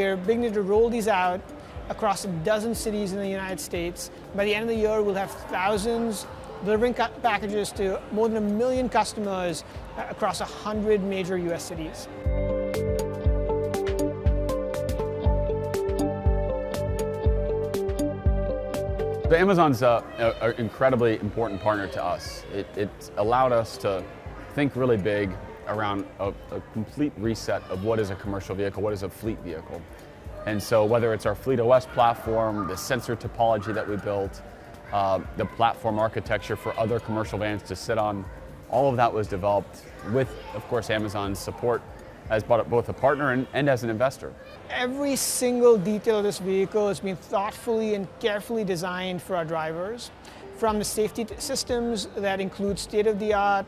we're beginning to roll these out across a dozen cities in the United States. By the end of the year, we'll have thousands delivering packages to more than a million customers uh, across 100 major US cities. The Amazon's an incredibly important partner to us. It, it, allowed us to think really big around a, a, complete reset of what is a commercial vehicle, what is a fleet vehicle. And so whether it's our Fleet OS platform, the sensor topology that we built, uh, the platform architecture for other commercial vans to sit on, all of that was developed with, of course, Amazon's support as both a partner and, and, as an investor. Every single detail of this vehicle has been thoughtfully and carefully designed for our drivers. From the safety systems that include state-of-the-art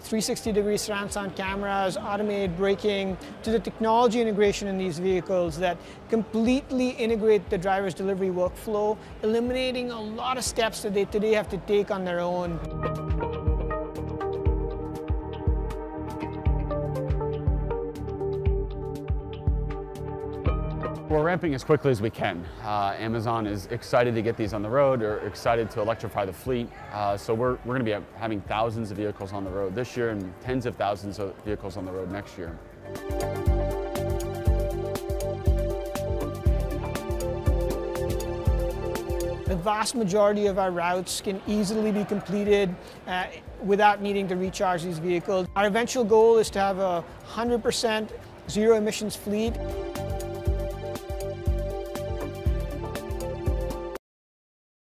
360 degree surround sound cameras, automated braking, to the technology integration in these vehicles that completely integrate the driver's delivery workflow, eliminating a lot of steps that they today have to take on their own. We're ramping as quickly as we can. Uh, Amazon is excited to get these on the road, or excited to electrify the fleet. Uh, so we're, we're going to be having thousands of vehicles on the road this year and tens of thousands of vehicles on the road next year. The vast majority of our routes can easily be completed uh, without needing to recharge these vehicles. Our eventual goal is to have a 100% zero emissions fleet.